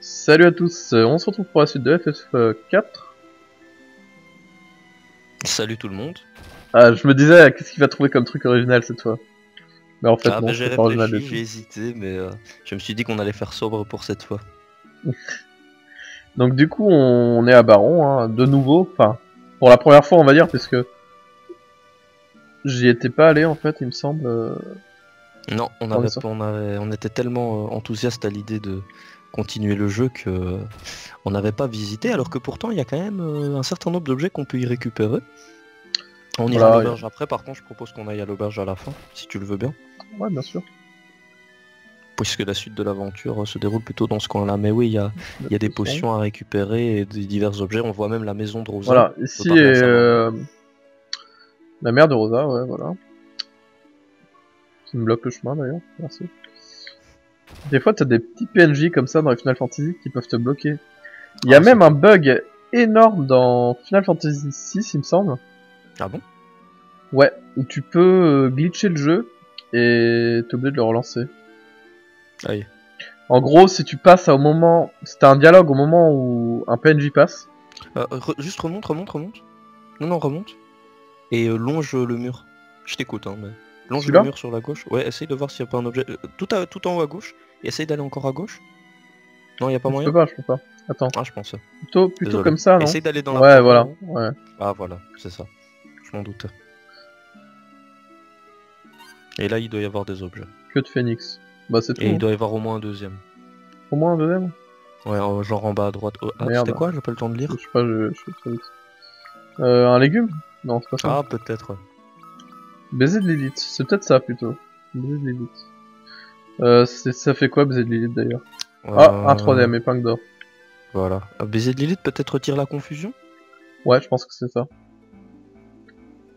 Salut à tous, euh, on se retrouve pour la suite de FF4. Salut tout le monde. Ah, je me disais, qu'est-ce qu'il va trouver comme truc original cette fois? Mais en fait, Ah, non, bah, j'ai réfléchi, hésité, mais euh, je me suis dit qu'on allait faire sobre pour cette fois. Donc du coup, on est à Baron, hein, de nouveau, enfin, pour la première fois on va dire, puisque j'y étais pas allé en fait, il me semble. euh, Non, on, avait, on, avait- on était tellement enthousiaste à l'idée de continuer le jeu que euh, on n'avait pas visité, alors que pourtant il y a quand même euh, un certain nombre d'objets qu'on peut y récupérer. On ira Voilà, à l'auberge après, par contre je propose qu'on aille à l'auberge à la fin, si tu le veux bien. Ouais, bien sûr. Puisque la suite de l'aventure euh, se déroule plutôt dans ce coin-là. Mais oui, il y a, il y a des potions à récupérer et des divers objets. On voit même la maison de Rosa. Voilà, ici est euh, la mère de Rosa, ouais, voilà. Qui me bloque le chemin d'ailleurs, merci. Des fois, t'as des petits PNJ comme ça dans les Final Fantasy qui peuvent te bloquer. Il y a Ah, même un bug énorme dans Final Fantasy 6, il me semble. Ah bon? Ouais, où tu peux euh, glitcher le jeu et t'es obligé de le relancer. Aïe. En gros, si tu passes au moment, si t'as un dialogue au moment où un PNJ passe, Euh, re- juste remonte, remonte, remonte. Non, non, remonte. Et euh, longe le mur. Je t'écoute, hein, mais... Longe le mur sur la gauche. Ouais, essaye de voir s'il n'y a pas un objet. euh, Tout, à, tout en haut à gauche. Et essaye d'aller encore à gauche. Non, il n'y a pas je moyen peux pas, je peux pas. Attends, Ah, je pense. plutôt, plutôt Désolé. comme ça, non Essaye d'aller dans la Ouais, voilà, ouais. Ah, voilà, c'est ça. Je m'en doutais. Et là, il doit y avoir des objets. Que de Phoenix. Bah c'est tout. Et hein. il doit y avoir au moins un deuxième. Au moins un deuxième Ouais, euh, genre en bas à droite. Oh, ah, c'était quoi J'ai pas le temps de lire. Je sais pas, je, je. Euh, un légume? Non, c'est pas ça. Ah, peut-être. Baiser de Lilith, c'est peut-être ça plutôt. Baiser de Lilith. Euh, ça fait quoi baiser de Lilith d'ailleurs? Ah, un Euh, troisième, épingle d'or. Voilà. Un baiser de Lilith peut-être retire la confusion? Ouais, je pense que c'est ça.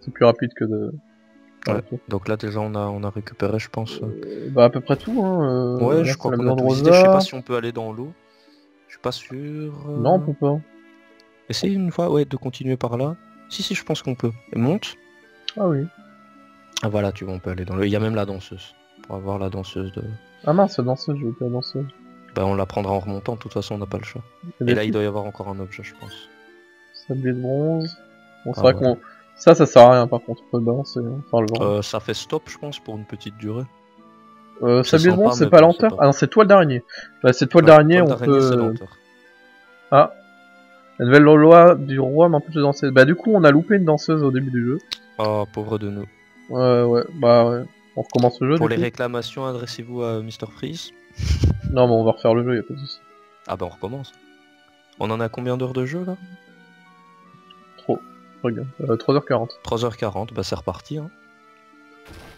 C'est plus rapide que de... Ouais. Donc là déjà on a on a récupéré je pense. euh, Euh, Bah à peu près tout, hein. euh, ouais là, je crois qu'on a tout visité. Je sais pas si on peut aller dans l'eau. Je suis pas sûr. euh. Non, on peut pas. Essaye une fois ouais de continuer par là. Si si je pense qu'on peut. Et monte. Ah oui. Ah voilà tu vois on peut aller dans l'eau. Il y a même la danseuse. Pour avoir la danseuse de. Ah mince, la danseuse, je veux pas la danseuse. Bah on la prendra en remontant, de toute façon on n'a pas le choix. Et des là il doit y avoir encore un objet je pense. Sablier de bronze. Bon, c'est Ah vrai ouais. qu'on... Ça, ça sert à rien par contre, on peut le balancer. Enfin, le vent. Euh, ça fait stop je pense pour une petite durée. Euh, sablier de bronze, c'est pas lenteur Ah non, c'est toile d'araignée. Bah, c'est toile Ouais, d'araignée, on peut... Ah La nouvelle loi du roi m'empêche de danser. Bah du coup, on a loupé une danseuse au début du jeu. Oh pauvre de nous. Ouais, ouais, bah ouais. On recommence le jeu Pour les coup réclamations adressez-vous à Mr Freeze. Non, mais on va refaire le jeu, y a pas de souci. Ah bah on recommence. On en a combien d'heures de jeu là? Trop. Regarde. Euh, 3h40. 3h40, bah c'est reparti. Hein.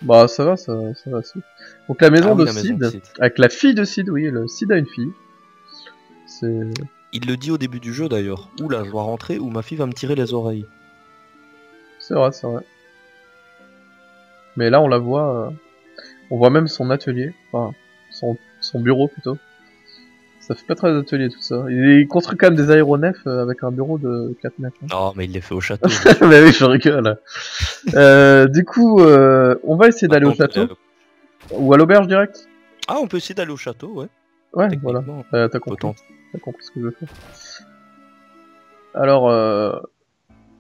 Bah ça va, ça, ça va aussi. Donc la maison Ah oui, de la maison Sid, de Sid. avec la fille de Sid, oui, le Sid a une fille. C'est... Il le dit au début du jeu d'ailleurs. Oula, je dois rentrer ou ma fille va me tirer les oreilles. C'est vrai, c'est vrai. Mais là, on la voit... euh, On voit même son atelier, enfin, son, son bureau plutôt. Ça fait pas très atelier tout ça. Il construit quand même des aéronefs euh, avec un bureau de 4 mètres. hein. Non, mais il les fait au château. Mais oui, je rigole. Euh, du coup, euh, on va essayer d'aller au Attends, château. Ou à l'auberge direct Ah, on peut essayer d'aller au château, ouais. Ouais, voilà. Euh, T'as compris, t'as compris ce que je veux faire. Alors, euh,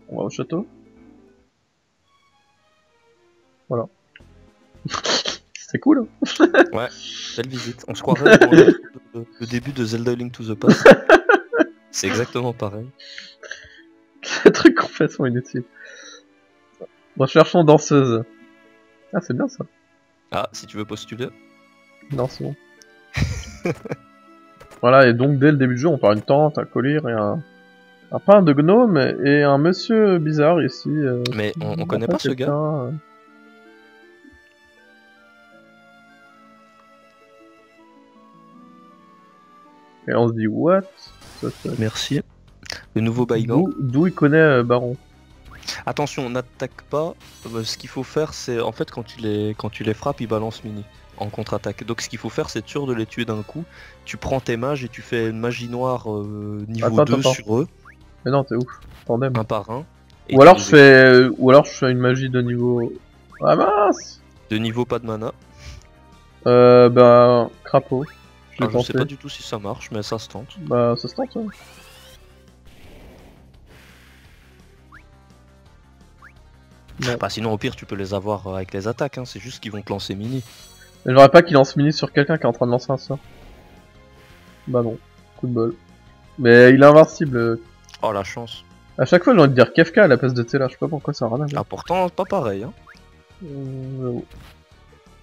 on va au château. Voilà. C'est cool. hein. Belle visite. On se croirait dans le, le- le début de Zelda Link to the Past. C'est exactement pareil. Un truc complètement inutile. Recherchons danseuse. Ah, c'est bien ça. Ah, si tu veux postuler. Non, c'est bon. voilà, et donc dès le début du jeu, on part une tente, un collier et un, un pain de gnome et un monsieur bizarre ici. euh, Mais on, connaît pas ce gars. euh. Et on se dit, what? Ça, ça- Merci. Le nouveau Baigan. D'où il connaît euh, Baron? Attention, on n'attaque pas. Euh, Ce qu'il faut faire, c'est en fait quand tu les quand tu les frappes, ils balancent mini en contre-attaque. Donc ce qu'il faut faire, c'est sûr de les tuer d'un coup. Tu prends tes mages et tu fais une magie noire euh, niveau Attends, 2 attends. sur eux, Mais non, t'es ouf. Tandem. un par un. Ou alors je fais, ou alors je fais une magie de niveau. Ah mince de niveau pas de mana. Euh, bah, crapaud. Ah, je sais pas du tout si ça marche, mais ça se tente. Bah, ça se tente, ouais. Bah sinon au pire tu peux les avoir euh, avec les attaques, hein. c'est juste qu'ils vont te lancer mini. J'aurais pas qu'il lance mini sur quelqu'un qui est en train de lancer un sort. Bah non, coup de bol. Mais il est invincible. Oh la chance. À chaque fois j'ai envie de dire Kefka à la place de Tela, je sais pas pourquoi ça voir. Ah pourtant pas pareil hein. Euh.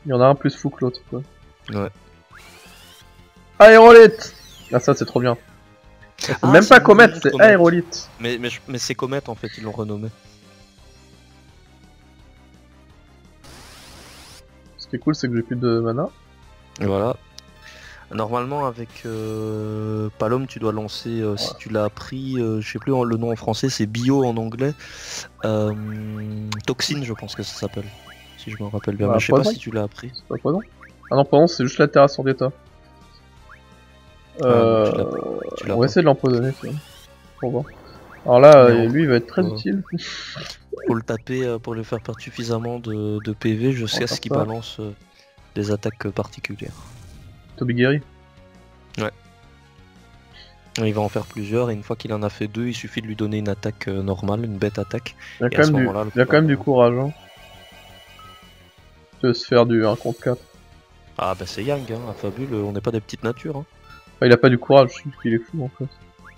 Il y en a un plus fou que l'autre quoi. Ouais. Aérolite Ah ça c'est trop bien. C'est Ah, même pas de c'est Comet. aérolite. Mais, mais, c'est Comet en fait, ils l'ont renommé. Ce qui est cool c'est que j'ai plus de mana. Et voilà. Normalement avec euh, Palom tu dois lancer, euh, si tu l'as appris, euh, je sais plus en- le nom en français, c'est bio en anglais. Euh, toxine je pense que ça s'appelle. Si je me rappelle bien, Bah, mais je sais pas si tu l'as appris. C'est pas poison Ah non, poison c'est juste la terrasse d'état. Euh... Ah, tu l'as on va essayer de l'empoisonner. Pour voir. Alors là, Non. euh, lui il va être très Ouais. utile. Pour le taper, euh, pour lui faire perdre suffisamment de, de PV jusqu'à ce qu'il balance euh, des attaques euh, particulières. Toby Gary. Il va en faire plusieurs et une fois qu'il en a fait deux, il suffit de lui donner une attaque euh, normale, une bête attaque. Il y a quand même, du... moment-là, le il y a quand même du combat- courage. Hein. De se faire du 1 contre 4. Ah bah c'est Yang, hein, à Fabule, on n'est pas des petites natures. hein. Enfin, il a pas du courage, je trouve qu'il est fou en fait.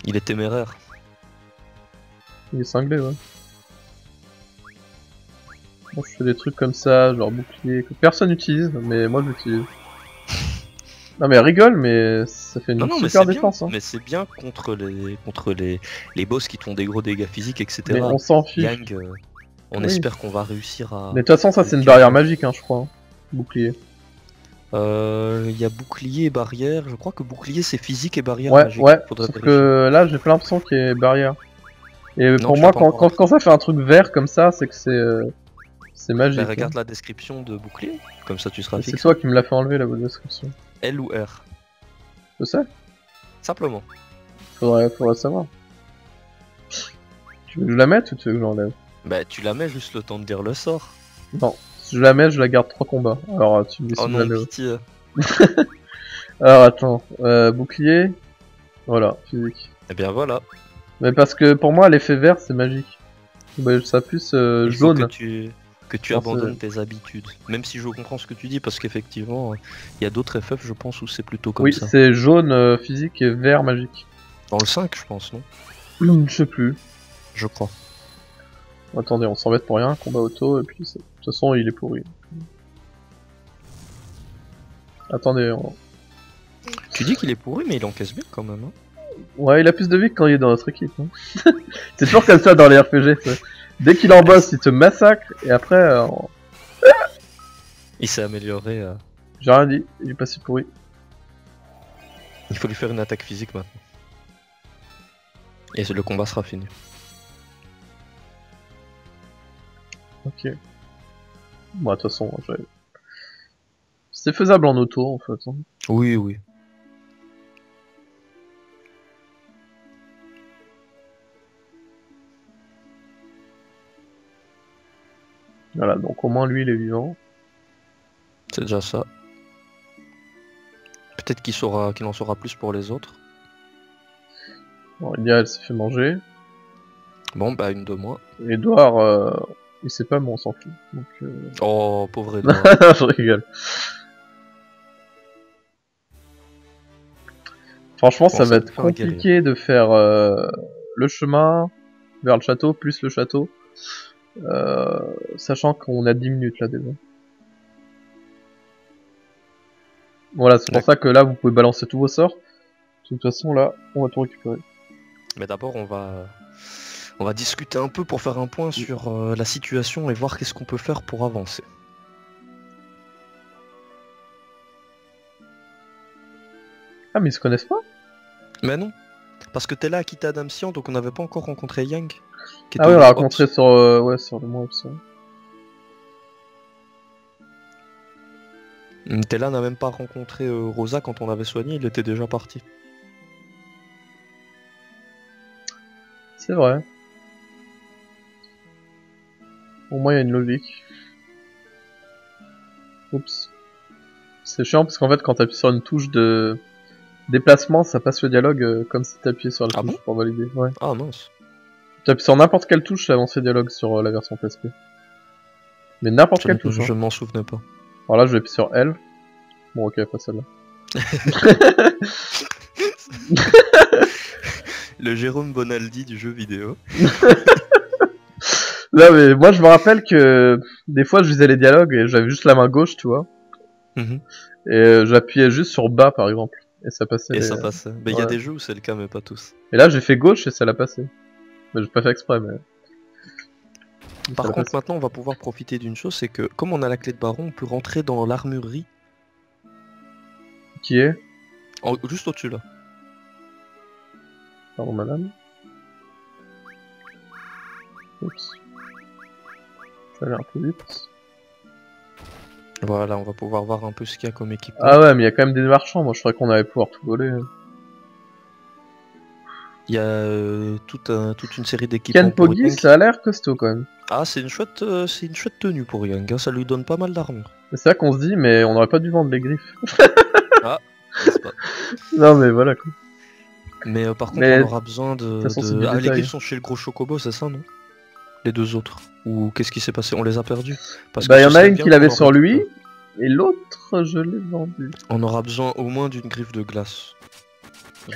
Il est téméraire. Il est cinglé, ouais. Moi je fais des trucs comme ça, genre bouclier, que personne n'utilise, mais moi j'utilise. Non mais elle rigole, mais ça fait une Non, non, mais super bien. défense. Hein. Mais c'est bien contre les contre les, les boss qui te font des gros dégâts physiques, etc. Mais on s'en fiche. Yang, euh, on Oui. espère qu'on va réussir à. Mais de toute façon, ça c'est une barrière magique, hein, je crois. hein. Bouclier. Euh, Il y a bouclier et barrière. Je crois que bouclier c'est physique et barrière Ouais, magique. ouais. Faudrait Sauf que là, j'ai pas l'impression qu'il y ait barrière. Et Non, pour moi, quand, quand, quand ça fait un truc vert comme ça, c'est que c'est euh, c'est magique. Bah, hein. regarde la description de bouclier, comme ça tu seras Et C'est fixe. toi qui me l'as fait enlever la description. L ou R Je sais. Simplement. Faudrait, faudrait savoir. Tu veux que je la mette ou tu veux que je l'enlève? Bah tu la mets juste le temps de dire le sort. Non. Si je la mets, je la garde trois combats. Alors, tu me dis si Oh non, la pitié. Alors, attends. Euh, bouclier. Voilà, physique. Eh bien voilà. Mais parce que pour moi, l'effet vert, c'est magique. Bah, ça plus euh, jaune. que tu, que tu abandonnes tes habitudes. Même si je comprends ce que tu dis, parce qu'effectivement, il y a d'autres FF, je pense, où c'est plutôt comme Oui, ça. c'est jaune euh, physique et vert magique. Dans le 5, je pense, non? Hum, Je sais plus. Je crois. Attendez, on s'embête pour rien, combat auto, et puis c'est- toute façon il est pourri. Attendez, on- Tu dis qu'il est pourri, mais il encaisse bien quand même. hein. ouais, il a plus de vie que quand il est dans notre équipe. hein. c'est toujours comme ça dans les RPG. ça. Dès qu'il en bosse, il te massacre, et après, euh, on- Il s'est amélioré. euh. j'ai rien dit, il est pas si pourri. Il faut lui faire une attaque physique maintenant. Et le combat sera fini. Ok. Bon, de toute façon, j'ai- c'est faisable en auto en fait. hein. Oui, oui. Voilà, donc au moins lui il est vivant. C'est déjà ça. Peut-être qu'il saura, qu'il en saura plus pour les autres. Bon, Elia elle s'est fait manger. Bon, bah une de moins. Edouard, euh, il sait pas, mais on s'en fout. Donc, euh... Oh, pauvre Edouard. je rigole. Franchement, ça va être compliqué de faire euh, le chemin vers le château, plus le château. Euh, sachant qu'on a 10 minutes là déjà. Voilà, c'est pour ça que là vous pouvez balancer tous vos sorts. De toute façon, là, on va tout récupérer. Mais d'abord, on va, on va discuter un peu pour faire un point sur euh, la situation et voir qu'est-ce qu'on peut faire pour avancer. Ah, mais ils se connaissent pas? Mais non, parce que t'es là à quitter Adamsian, donc on n'avait pas encore rencontré Yang. qui Ah oui, on l'a Ops. rencontré sur, euh, ouais, sur le mois ça. T'es là n'a même pas rencontré euh, Rosa quand on l'avait soigné, il était déjà parti. C'est vrai. Au moins, il y a une logique. Oups. C'est chiant parce qu'en fait, quand t'appuies sur une touche de Déplacement, ça passe le dialogue euh, comme si t'appuyais sur la Ah touche bon pour valider. Ouais. Ah mince. Tu appuies sur n'importe quelle touche, ça avance le dialogue sur euh, la version PSP. Mais n'importe quelle touche. je Hein. ne m'en souvenais pas. Alors là, je vais appuyer sur L. Bon, ok, pas celle-là. Le Jérôme Bonaldi du jeu vidéo. Non, mais moi, je me rappelle que des fois, je lisais les dialogues et j'avais juste la main gauche, tu vois. Mhm. Et euh, j'appuyais juste sur bas, par exemple. Et ça passait. Et les- ça passait. Mais il y a des jeux où c'est le cas, mais pas tous. Et là, j'ai fait gauche et ça l'a passé. Mais j'ai pas fait exprès, mais. Par contre, passé. maintenant, on va pouvoir profiter d'une chose, c'est que comme on a la clé de baron, on peut rentrer dans l'armurerie, Qui est en- juste au-dessus là. Pardon, madame. Oups. Je vais aller un peu vite. Voilà, on va pouvoir voir un peu ce qu'il y a comme équipement. Ah ouais, mais il y a quand même des marchands. Moi, je croyais qu'on allait pouvoir tout voler. Il y a euh, toute, un- toute une série d'équipements. Ken Poggy, ça a l'air costaud quand même. Ah, c'est une chouette, euh, c'est une chouette tenue pour Yang. hein, Ça lui donne pas mal d'armure. C'est ça qu'on se dit, mais on aurait pas dû vendre les griffes. n'est-ce pas non, mais voilà quoi. Mais euh, par contre, Mais, on aura besoin de. de- Ah, les griffes sont chez le gros chocobo, c'est ça, non? Les deux autres Ou qu'est-ce qui s'est passé? On les a perdus Parce Bah, que il y en a une bien qu'il avait qu'on en sur lui, et l'autre, je l'ai vendu. On aura besoin au moins d'une griffe de glace.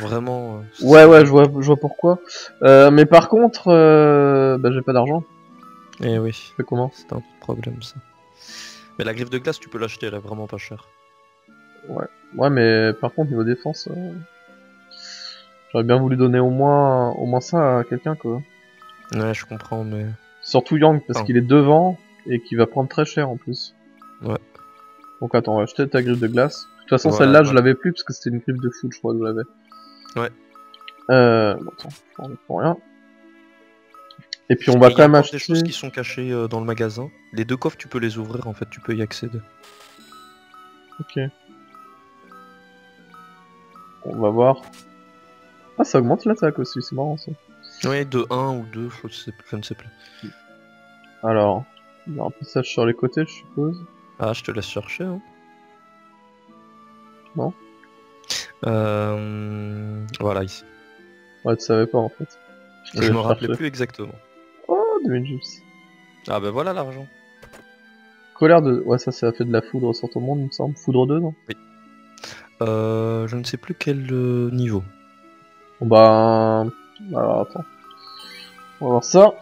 Vraiment. euh, Ouais, ouais, je vois, je vois pourquoi. Euh, mais par contre, euh, bah, j'ai pas d'argent. Eh oui, Je fais comment c'est un problème ça. Mais la griffe de glace, tu peux l'acheter, elle est vraiment pas chère. Ouais, mais par contre, niveau défense, j'aurais bien voulu donner au moins, au moins ça à quelqu'un, quoi. Ouais, je comprends, mais. Surtout Yang, parce Ah. qu'il est devant et qu'il va prendre très cher en plus. Ouais. Donc attends, on va acheter ta griffe de glace. De toute façon, celle-là, je l'avais plus parce que c'était une griffe de foot, je crois que je l'avais. Ouais. Euh, bon, attends, je prends pour rien. Et puis on va quand même acheter. des choses qui sont cachées euh, dans le magasin. Les deux coffres, tu peux les ouvrir en fait, tu peux y accéder. Ok. On va voir. Ah, ça augmente l'attaque aussi, c'est marrant ça. Ouais, de 1 ou 2, je, sais je ne sais plus. Alors, il y a un passage sur les côtés, je suppose. Ah, je te laisse chercher. Hein. Non. Euh... Voilà, ici. Ouais, tu savais pas en fait. Je te me rappelais plus exactement. Oh, gyps. Ah ben voilà l'argent. Colère de. Ouais, ça, ça a fait de la foudre sur ton monde, il me semble. Foudre 2, non? Euh, je ne sais plus quel euh, niveau. Bon, bah. Alors, attends. On va voir ça.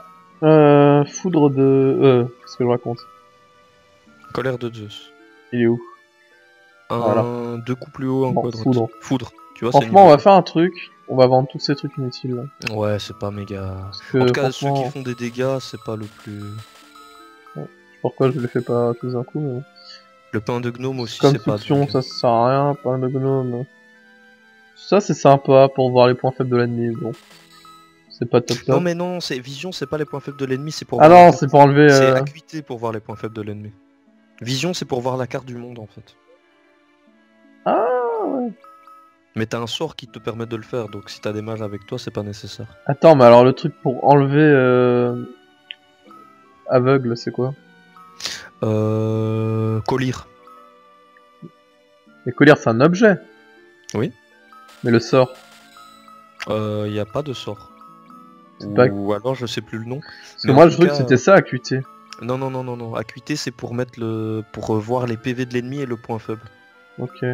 Euh. Foudre de. Euh. Qu'est-ce que je raconte Colère de Zeus. Il est où Un, Voilà. deux coups plus haut, un Bon, foudre. Foudre. Tu vois, Franchement, on va faire un truc. On va vendre tous ces trucs inutiles là. Ouais, c'est pas méga. Que, En tout cas, ceux qui font des dégâts, c'est pas le plus. pourquoi je les fais pas tous d'un coup, mais. Le pain de gnome aussi, Comme c'est pas. donc- ça sert à rien, pas de gnome. Ça c'est sympa pour voir les points faibles de l'ennemi, bon. C'est pas top top. Non mais non, c'est vision, c'est pas les points faibles de l'ennemi, c'est pour. ah voir non, c'est pour enlever. C'est euh, acuité pour voir les points faibles de l'ennemi. Vision, c'est pour voir la carte du monde en fait. Ah ouais. Mais t'as un sort qui te permet de le faire, donc si t'as des mages avec toi, c'est pas nécessaire. Attends, mais alors le truc pour enlever euh... aveugle, c'est quoi? Euh. Colire. Les colliers, c'est un objet. Oui. Mais le sort? Euh, y a pas de sort. Ou alors je sais plus le nom. Parce que moi, je trouvais que c'était ça, acuité. Non non non non non. Acuité c'est pour mettre le, pour euh, voir les PV de l'ennemi et le point faible. Ok.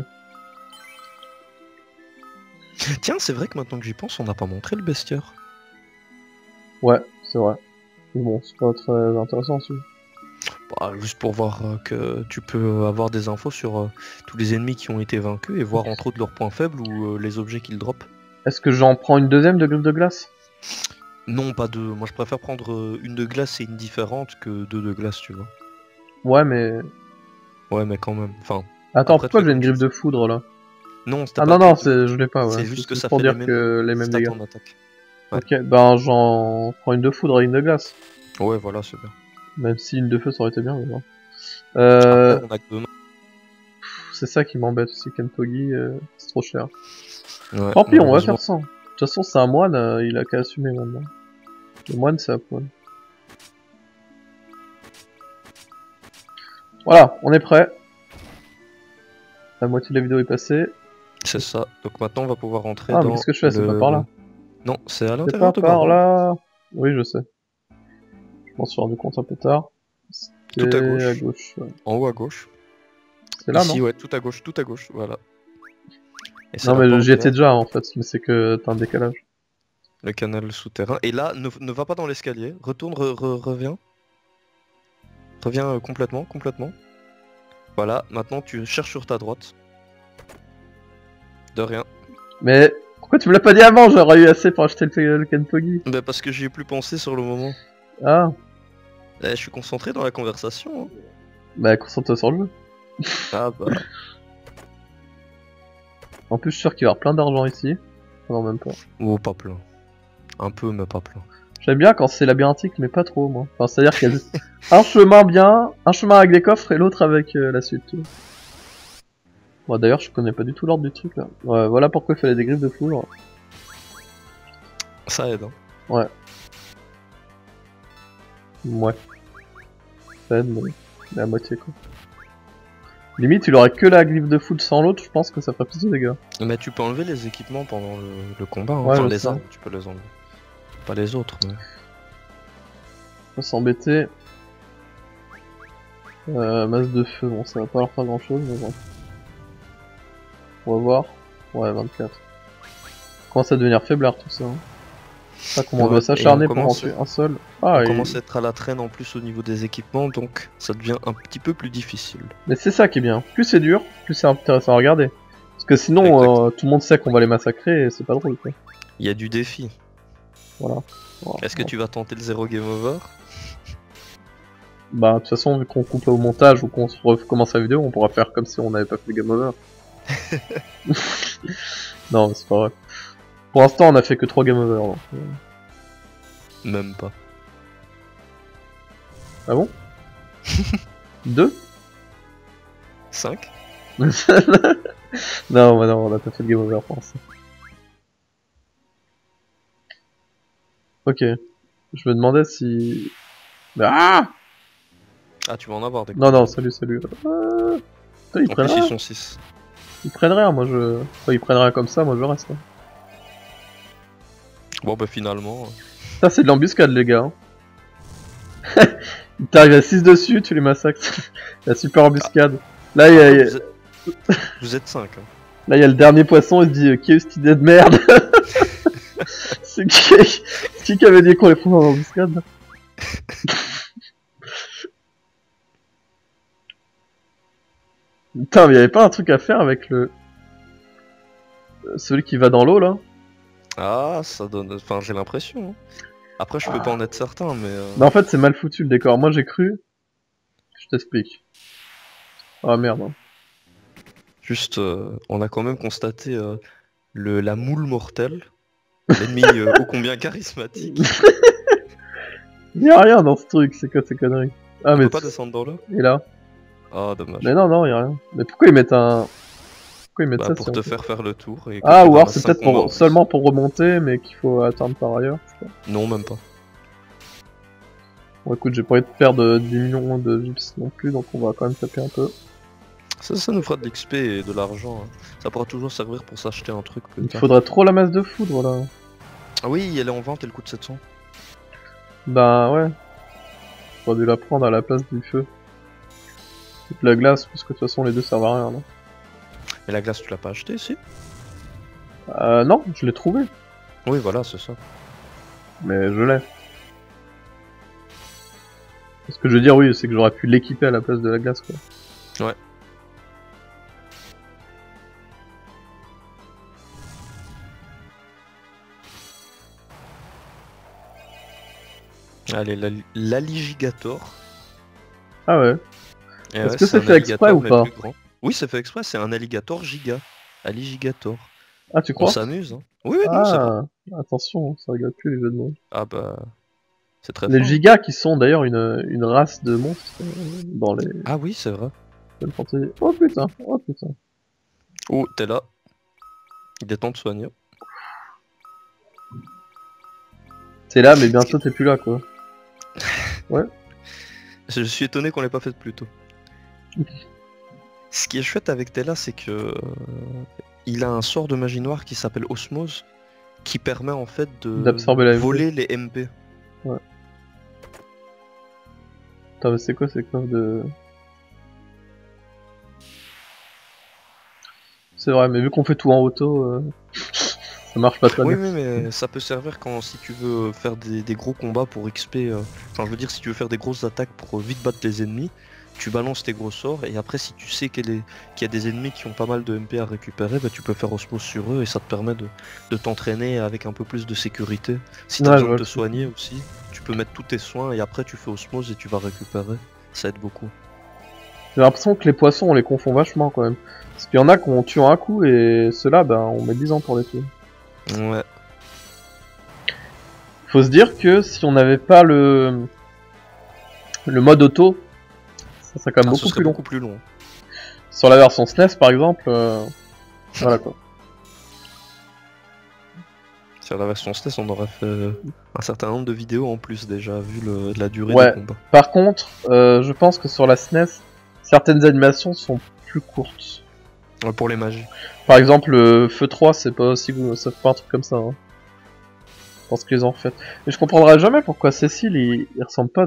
Tiens, c'est vrai que maintenant que j'y pense, on n'a pas montré le bestiaire. Ouais, c'est vrai. Mais bon, c'est pas très intéressant, celui Bah, juste pour voir euh, que tu peux avoir des infos sur euh, tous les ennemis qui ont été vaincus et voir entre autres leurs points faibles ou euh, les objets qu'ils droppent. Est-ce que j'en prends une deuxième de griffe de glace? Non, pas deux. Moi, je préfère prendre euh, une de glace et une différente que deux de glace, tu vois. Ouais, mais. Ouais, mais quand même. Enfin. Attends, après, pourquoi j'ai une grippe de foudre là? Non, c'était Ah non, non, je l'ai pas, ouais. C'est juste que ça pour fait dire que les mêmes dégâts. Ok, ben j'en prends une de foudre et une de glace. Ouais, voilà, c'est bien. Même si une de feu, ça aurait été bien, mais bon. Euh... C'est ça qui m'embête aussi, Kenpogi, euh... c'est trop cher. Tant pis, on va faire 100 toute façon, c'est un moine, euh, il a qu'à assumer maintenant. Le moine, c'est à poil. Voilà, on est prêt. La moitié de la vidéo est passée. C'est ça. Donc maintenant, on va pouvoir rentrer Ah, mais dans. qu'est-ce que je fais? C'est pas par là? Non, c'est à C'est l'intérieur pas de par là. Oui, je sais. Je m'en suis rendu compte un peu tard. Tout à gauche. à gauche. ouais. En haut à gauche. C'est là, Ici, non? ouais, tout à gauche, tout à gauche, voilà. Et Non, mais j'y étais déjà en fait, mais c'est que t'as un décalage. Le canal souterrain. Et là, ne, ne va pas dans l'escalier. Retourne, re- re- reviens. Reviens euh, complètement, complètement. Voilà, maintenant tu cherches sur ta droite. De rien. Mais pourquoi tu me l'as pas dit avant? J'aurais eu assez pour acheter le, le Kentogi. Bah parce que j'y ai plus pensé sur le moment. Ah, Eh, je suis concentré dans la conversation. hein. bah concentre-toi sur le jeu. Ah bah. En plus, je suis sûr qu'il va y avoir plein d'argent ici. Non, même pas. Oh, pas plein. Un peu, mais pas plein. J'aime bien quand c'est labyrinthique, mais pas trop, moi. Enfin, c'est-à-dire qu'il y a un chemin bien, un chemin avec des coffres et l'autre avec euh, la suite. Bon, d'ailleurs, je connais pas du tout l'ordre du truc là. Ouais, voilà pourquoi il fallait des griffes de foudre. Ça aide. Hein. Ouais. Ça aide, mais mais à moitié quoi. Limite, il aurait que la griffe de foudre sans l'autre, je pense que ça ferait plus de dégâts. Mais tu peux enlever les équipements pendant le, le combat. hein. Ouais, enfin, je les armes, tu peux les enlever. Pas les autres, mais. Faut s'embêter. Euh, masse de feu, bon, ça va pas leur faire grand chose, mais bon. On va voir. Ouais, 24. Commence à devenir faiblard tout ça. Hein. Pas comment on doit s'acharner pour en commence- tuer un seul. Ah, On et- commence à être à la traîne en plus au niveau des équipements, donc ça devient un petit peu plus difficile. mais c'est ça qui est bien. Plus c'est dur, plus c'est intéressant à regarder. Parce que sinon, euh, tout le monde sait qu'on va les massacrer et c'est pas drôle quoi. Il y a du défi. Voilà. Voilà. Est-ce que tu vas tenter le zéro game over? Bah, de toute façon, vu qu'on coupe au montage ou qu'on recommence la vidéo, on pourra faire comme si on n'avait pas fait le game over. non, c'est pas vrai. Pour l'instant, on a fait que 3 game over. donc, euh. Même pas. Ah bon 2 5 Non, bah non, on a pas fait le game over pour l'instant. Ok. Je me demandais si... Ah Ah, tu vas en avoir des Non, non, salut, salut. Ah Putain, ils En prennent ils rien. sont 6. Ils prennent rien, moi je... Enfin, ils prennent rien comme ça, moi je reste. hein. Bon, bah finalement. euh, Ça, c'est de l'embuscade, les gars. hein. T'arrives à 6 dessus, tu les massacres. La super embuscade. Là, il y a, ah, vous, êtes... vous êtes 5. Hein. là, il y a le dernier poisson, il se dit euh, Qui est cette idée de merde? C'est qui, qui qui avait dit qu'on les prend en embuscade Putain, mais il y avait pas un truc à faire avec le. Celui qui va dans l'eau là? Ah, ça donne. Enfin, j'ai l'impression. hein. Après, je peux pas en être certain, mais. euh, Non, en fait, c'est mal foutu le décor. Moi, j'ai cru. Je t'explique. Ah merde. hein. Juste, euh, on a quand même constaté euh, le, la moule mortelle. L'ennemi euh, ô combien charismatique. Il y a rien dans ce truc, c'est quoi ces conneries? Ah, On mais. peut pas descendre dans l'eau? Et là Ah, dommage. Mais non, non, y a rien. Mais pourquoi ils mettent un. Pourquoi ils mettent Bah, ça pour te faire faire le tour. Et Ah, ou alors c'est peut-être pour... seulement pour remonter, mais qu'il faut atteindre par ailleurs. je sais pas. Non, même pas. Bon, écoute, j'ai pas envie de perdre 10 millions de vips non plus, donc on va quand même taper un peu. Ça, ça nous fera de l'XP et de l'argent. hein. Ça pourra toujours servir pour s'acheter un truc plus Il tard. faudrait trop la masse de foudre là. Ah oui, elle est en vente, elle coûte 700. Bah ouais. J'aurais dû la prendre à la place du feu. Et de la glace, parce que de toute façon les deux servent à rien. Non, Mais la glace, tu l'as pas acheté, si euh, non je l'ai trouvé, Oui, voilà, c'est ça. mais je l'ai. Ce que je veux dire, oui, c'est que j'aurais pu l'équiper à la place de la glace quoi. Ouais. Allez, l'alligator. Ah ouais. Et Est-ce ouais, que c'est fait exprès ou pas plus grand. Oui, c'est fait exprès, c'est un alligator giga. Alligator. Ah, tu On crois s'amuse, hein. Oui, oui, non. Ah, attention, ça regarde plus les jeux de mots. Ah bah... C'est très Les fort. gigas qui sont d'ailleurs une, une race de monstres euh, dans les Ah oui, c'est vrai. Oh putain, oh putain. Oh, t'es là. Il est temps de soigner. T'es là, mais bientôt t'es plus là quoi. Je suis étonné qu'on l'ait pas fait plus tôt. Ce qui est chouette avec Tella, c'est que euh, il a un sort de magie noire qui s'appelle Osmose, qui permet en fait de D'absorber la MP. voler les MP. Attends, mais c'est quoi ces coffres de... C'est vrai, mais vu qu'on fait tout en auto, euh, ça marche pas très Oui, bien. oui, mais ça peut servir quand si tu veux faire des, des gros combats pour XP. euh, Enfin, je veux dire, si tu veux faire des grosses attaques pour vite battre les ennemis, tu balances tes gros sorts et après, si tu sais qu'il y, a des- qu'il y a des ennemis qui ont pas mal de MP à récupérer, bah, tu peux faire osmose sur eux et ça te permet de, de t'entraîner avec un peu plus de sécurité. Si t'as Ouais, besoin de te soigner aussi, tu peux mettre tous tes soins et après, tu fais osmose et tu vas récupérer. Ça aide beaucoup. J'ai l'impression que les poissons, on les confond vachement quand même. Parce qu'il y en a qu'on tue en un coup et ceux-là, ben, on met 10 ans pour les tuer. Ouais. Faut se dire que si on n'avait pas le le mode auto, ça serait quand même Ah, beaucoup plus long. beaucoup plus long. Sur la version SNES par exemple, euh, voilà quoi. Sur la version SNES, on aurait fait euh, un certain nombre de vidéos en plus déjà, vu le, la durée Ouais. des combats. Par contre, euh, je pense que sur la SNES, certaines animations sont plus courtes. Ouais, pour les magies. Par exemple, le Feu 3, c'est pas aussi ça fait pas un truc comme ça. Hein. Je pense qu'ils ont fait. Mais je comprendrai jamais pourquoi Cécile, il, il ressemble pas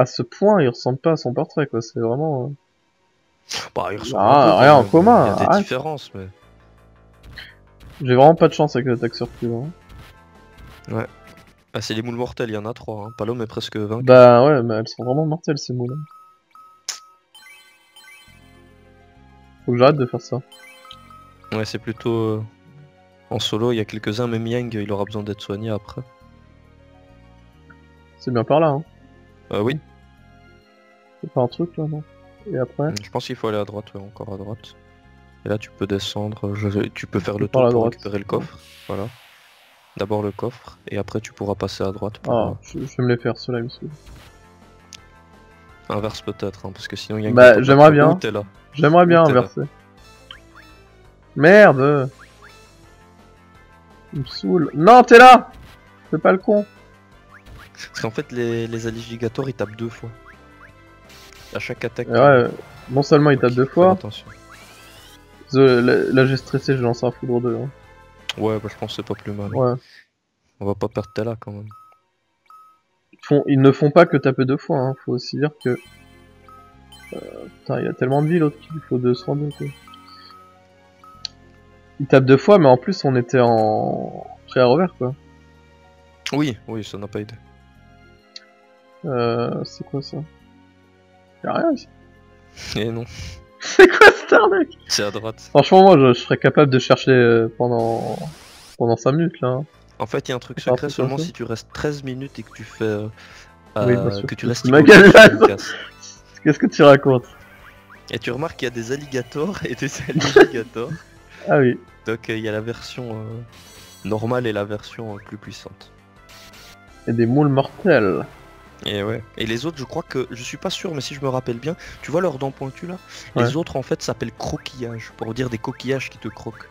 à ce point, il ressemble pas à son portrait quoi. C'est vraiment. euh, Bah, ils ressemblent Ah, peu, rien en commun, Il y a des différences, mais. J'ai vraiment pas de chance avec l'attaque surprise. Hein. Ah, c'est les moules mortels, il y en a trois. Hein. Palom est presque 20. Bah ouais, mais elles sont vraiment mortelles ces moules. Faut que j'arrête de faire ça. Ouais, c'est plutôt. euh, En solo, il y a quelques-uns, même Yang, il aura besoin d'être soigné après. C'est bien par là, hein. Euh, oui, C'est pas un truc là, non? Et après? Je pense qu'il faut aller à droite, ouais, encore à droite. Et là, tu peux descendre, je- tu peux faire le tour pour droite. récupérer le coffre. Voilà. D'abord le coffre, et après tu pourras passer à droite pour. Ah, je, je vais me les faire monsieur. euh, Inverse peut-être, hein, parce que sinon Yang. Bah, il peut pas j'aimerais bien. Ouh, t'es là. J'aimerais bien T'es là. inverser. Merde Il me saoule. Non, t'es là Fais pas le con. Parce qu'en fait, les, les alligators ils tapent deux fois. À chaque attaque. Ouais, non seulement il tape deux fois, attention. The- là, là, j'ai stressé, j'ai lancé un foudre 2. Hein. Ouais, bah, je pense que c'est pas plus mal. Ouais. On va pas perdre là quand même. Ils, font- ils ne font pas que taper deux fois, hein. faut aussi dire que... Euh, putain, il y a tellement de vie l'autre qu'il faut deux soins deux, quoi. Il tape deux fois, mais en plus on était en prêt à revers, quoi. Oui, oui, ça n'a pas aidé. Euh, c'est quoi ça? Y'a rien ici. Et non, C'est quoi arnaque c'est à droite. Franchement, moi, je, je serais capable de chercher euh, pendant pendant 5 minutes, là. hein. En fait, il y a un truc un secret truc seulement si tu restes 13 minutes et que tu fais. euh, Oui, euh, bien sûr. que tu restes. Qu'est-ce que tu racontes? Et tu remarques qu'il y a des alligators et des alligators. Ah oui. Donc il y a la version euh, normale et la version euh, plus puissante. Et des moules mortels. Et ouais. Et les autres, je crois que je suis pas sûr, mais si je me rappelle bien, tu vois leurs dents pointues là? Ouais. Les autres en fait s'appellent croquillages, pour dire des coquillages qui te croquent.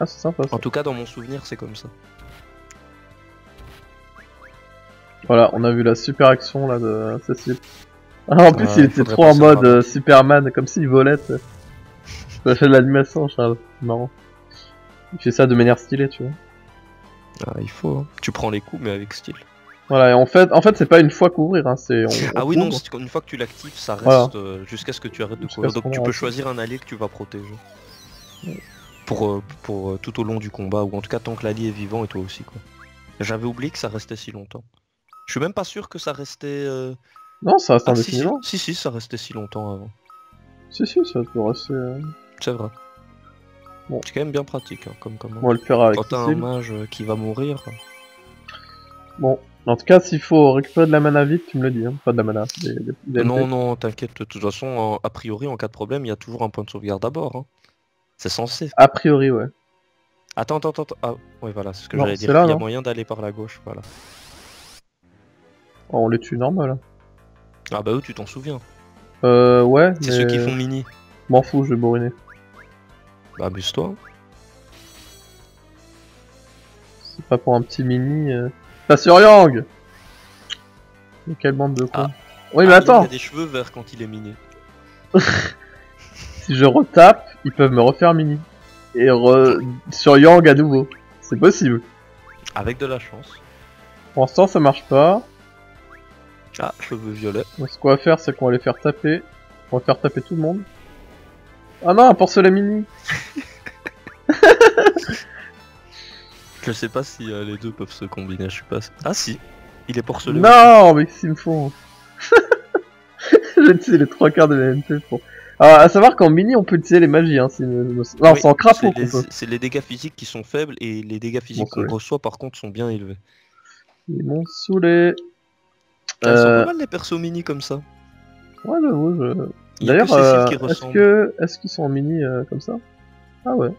Ah, c'est sympa ça. En tout cas, dans mon souvenir, c'est comme ça. Voilà, on a vu la super action là de Cécile. Ah, en plus, il était trop en mode euh, Superman, comme s'il volait. Ça fait de l'animation, Charles. C'est marrant. Il fait ça de manière stylée, tu vois. Ah, il faut. hein. Tu prends les coups, mais avec style. Voilà, et en fait, en fait, c'est pas une fois couvrir, hein, c'est. Ah oui, non, couvre. qu'une fois que tu l'actives, ça reste Voilà. euh, jusqu'à ce que tu arrêtes de courir. Donc tu peux choisir un allié que tu vas protéger. Pour, euh, pour euh, tout au long du combat, ou en tout cas tant que l'allié est vivant et toi aussi. quoi. J'avais oublié que ça restait si longtemps. Je suis même pas sûr que ça restait. euh, Non, ça reste Ah, si, si, si, si, ça restait si longtemps avant. Si, si, ça peut rester. euh, C'est vrai. Bon. C'est quand même bien pratique, hein, comme comment. On va le faire avec Quand t'as un mage qui va mourir. Bon, en tout cas, s'il faut récupérer de la mana vite, tu me le dis, hein. Pas de la mana. Des, des- des MP. Non, non, t'inquiète, de toute façon, a priori, en cas de problème, il y a toujours un point de sauvegarde à bord. hein. C'est censé. A priori, ouais. Attends, attends, attends. Ah, ouais, voilà, c'est ce que j'allais dire. là, il y a moyen d'aller par la gauche, voilà. Oh, on les tue normal. hein. Ah bah eux, tu t'en souviens. Euh, ouais, C'est mais. ceux qui font mini. M'en fous, je vais bourriner. Bah amuse-toi. C'est pas pour un petit mini. Euh... Pas sur Yang Mais quelle bande de cons. Ah. Oui, mais Ah, attends, Il a des cheveux verts quand il est mini. si je retape, ils peuvent me refaire mini. et re... sur Yang à nouveau. C'est possible. Avec de la chance. Pour l'instant, ça marche pas. Ah, cheveux violets. Donc, ce qu'on va faire, c'est qu'on va les faire taper. On va faire taper tout le monde. Ah non, un porcelain mini Je sais pas si euh, les deux peuvent se combiner, je suis pas... Ah si, il est porcelain. Non, mais qu'ils me font J'ai utilisé les trois quarts de la MP pour... Alors, à savoir qu'en mini, on peut utiliser les magies, hein. c'est une- Non, Oui, c'est en crapaud c'est qu'on les, peut. c'est les dégâts physiques qui sont faibles et les dégâts physiques qu'on reçoit par contre sont bien élevés. Ils m'ont saoulé. Elles sont Euh, pas mal les persos mini comme ça. Ouais, j'avoue, je... D'ailleurs, euh, est-ce que est-ce qu'ils sont en mini euh, comme ça? Ah ouais.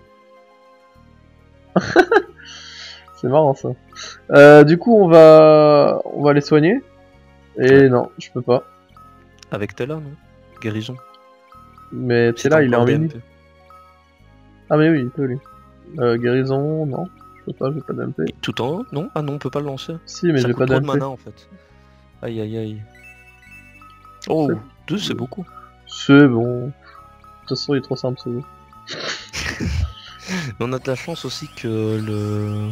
C'est marrant ça. Euh, du coup, on va on va les soigner. Et Ouais. non, je peux pas. Avec Tella, non? Guérison. Mais t'as il est en mini. DMP. Ah mais oui, il peut lui. Euh, guérison, non, je peux pas, j'ai pas d'MP. Tout en haut Non? Ah non, on peut pas le lancer. Si, mais j'ai pas trop de d'MP. mana en fait. Aïe aïe aïe. Oh, C'est- deux c'est beaucoup. C'est bon. De toute façon, il est trop simple ce jeu. On a de la chance aussi que le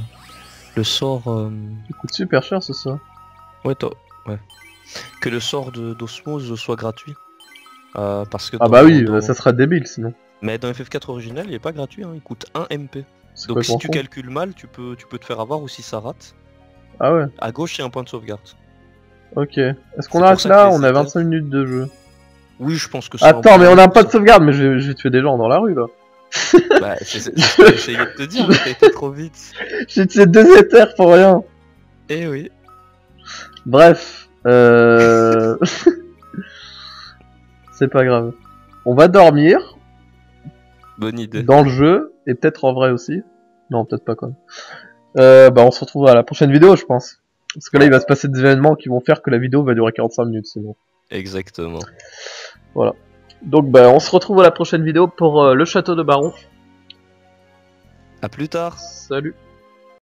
le sort euh, Il coûte super cher ce ça. ouais, toi- ouais. que le sort de d'osmose soit gratuit. Euh, parce que Ah bah oui, dans- ça serait débile sinon. mais dans FF4 original il est pas gratuit, hein, il coûte 1 MP. Donc si tu calcules mal, tu peux tu peux te faire avoir ou si ça rate. Ah ouais, À gauche il y a un point de sauvegarde. ok. Est-ce qu'on pour arrête ça là On a étapes- 25 minutes de jeu. Oui, je pense que un Attends, mais on a pas de ça. sauvegarde, mais je, je vais tuer des gens dans la rue là. Bah, c'est c'est ce que j'essayais de te dire, mais t'as été trop vite. J'ai utilisé deux éthers pour rien. Eh oui. Bref, euh... c'est pas grave. On va dormir Bonne idée. dans le jeu et peut-être en vrai aussi. Non, peut-être pas quand même. Euh, bah on se retrouve à la prochaine vidéo, je pense. Parce que là, il va se passer des événements qui vont faire que la vidéo va durer 45 minutes, sinon. Exactement. Donc, bah, on se retrouve à la prochaine vidéo pour euh, le château de Baron. À plus tard. Salut.